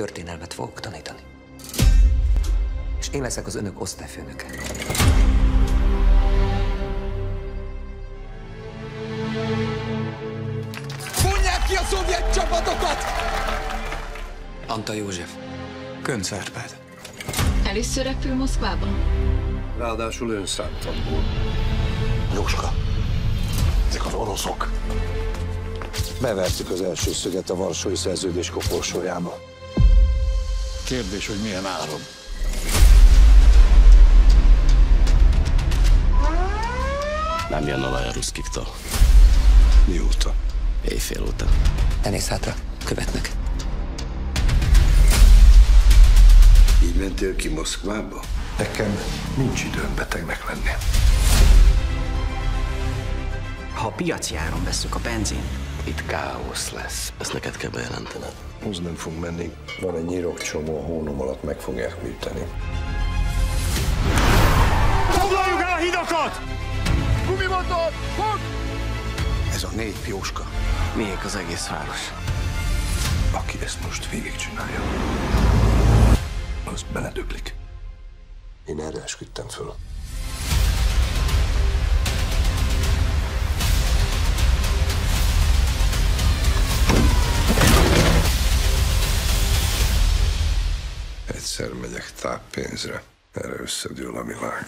történelmet fogok tanítani. És én leszek az önök osztályfőnöke. Vonják ki a szovjet csapatokat! Anta József. Könc Árpád. Először repül Moszkvába? Ráadásul önszántamból. Jóska, ezek az oroszok. Bevertük az első szöget a Varsói Szerződés koporsójába. Kérdés, hogy milyen áron. Nem jön olaj a ruszkiktól. Mióta? Éjfél óta. Ne nézz hátra, követnek. Így mentél ki Moszkvába? Nekem nincs időm betegnek lenni. Ha a piaci áron veszük a benzin, Itt káosz lesz. Ezt neked kell bejelentened. Hoz nem fog menni. Van egy nyirokcsomó, a hónom alatt meg fogják műteni. Foglaljuk el a hidakat! Gumimotor! Fog! Ez a négy Jóska. miénk az egész város. Aki ezt most végigcsinálja, az beledöglik. Én erre esküdtem föl. Egyszer megyek táppénzre, erre összedől a világ.